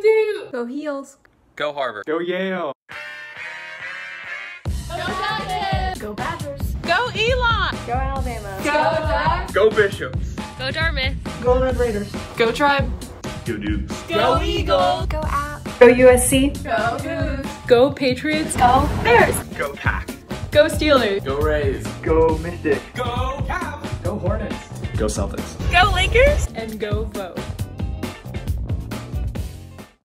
do. Go Heels. Go Harvard. Go Yale. Go Dodgers. Go Badgers. Go Elon! Go Alabama. Go Ducks. Go Bishops. Go Dartmouth! Go Red Raiders. Go Tribe. Go Dukes. Go Eagles! Go App. Go USC. Go Goose. Go Patriots! Go Bears. Go Pack. Go Steelers! Go Rays. Go Mystic. Go Cavs. Go Hornets. Go Celtics. Go Lakers! And go vote.